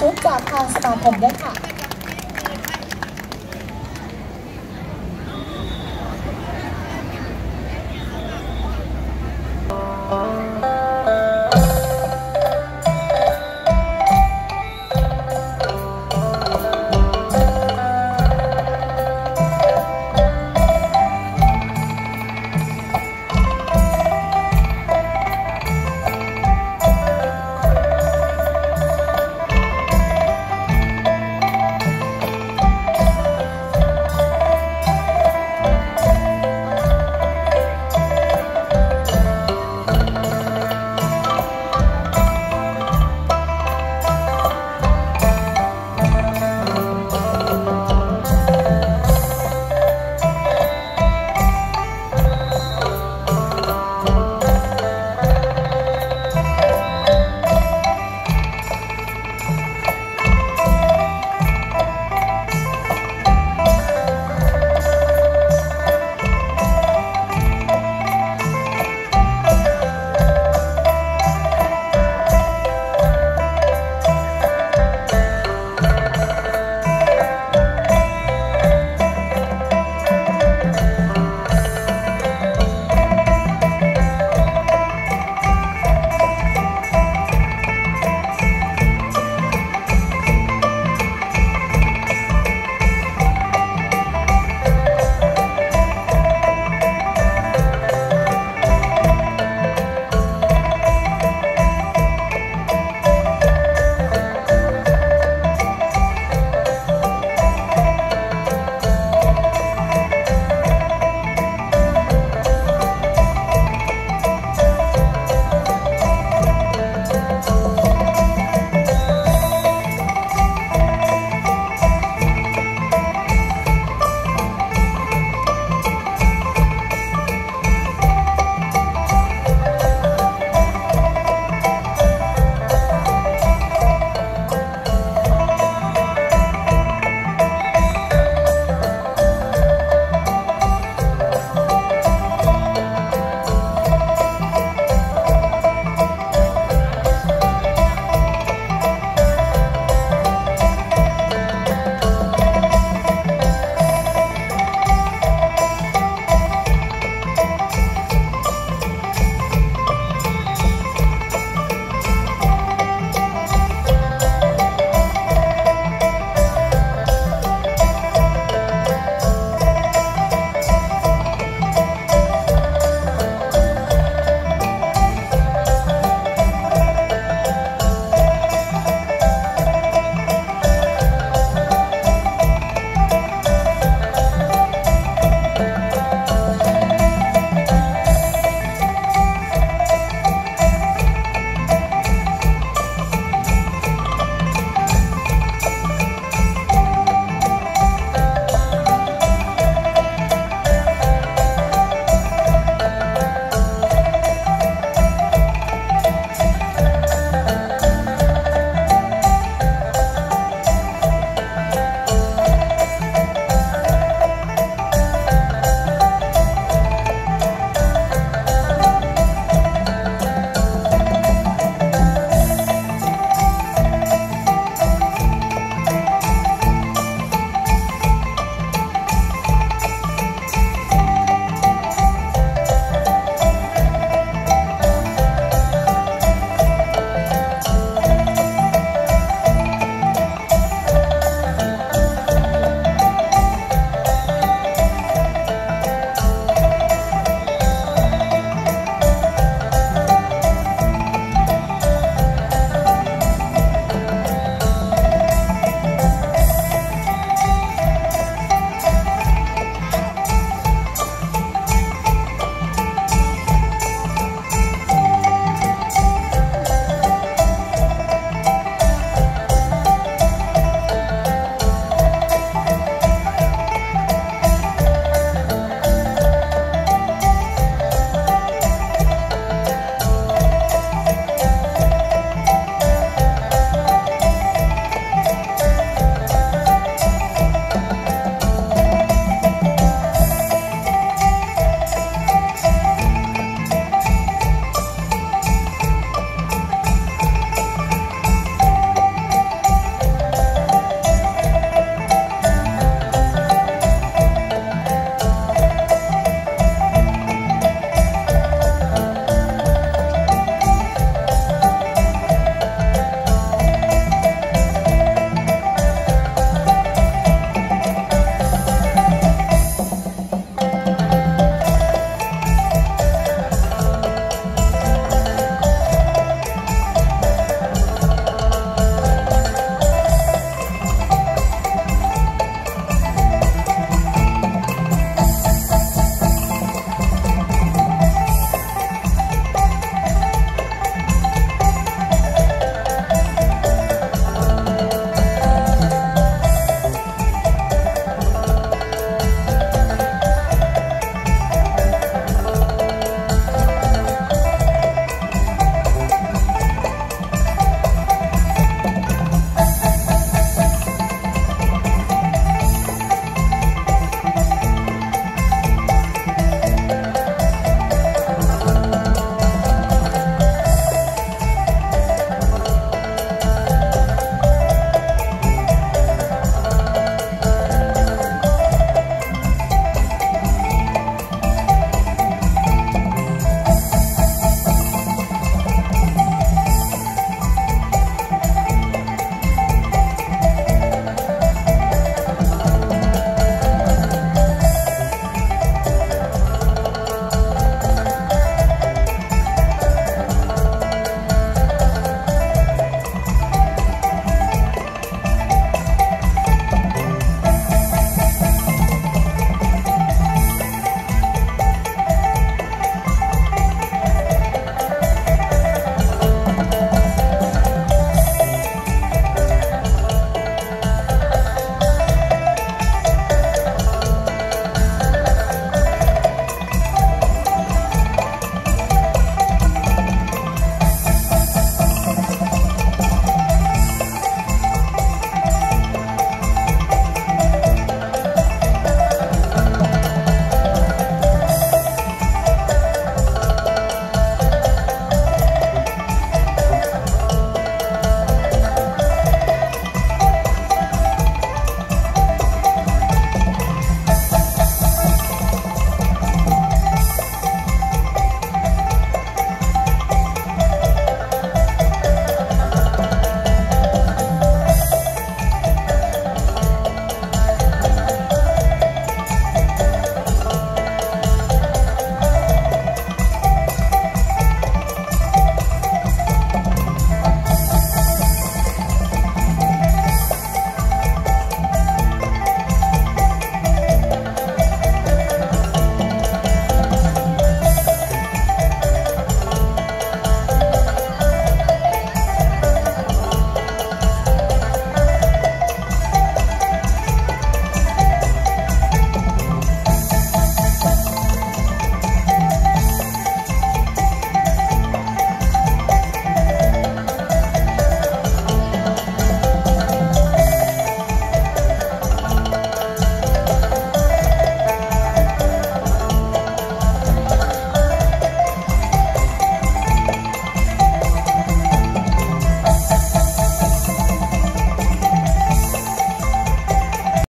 ชุดจากทางสมาคมด้วยค่ะ